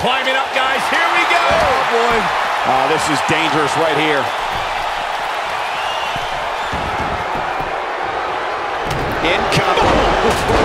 climbing up, guys. Here we go. Oh, boy. Oh, this is dangerous right here. Incoming. Oh,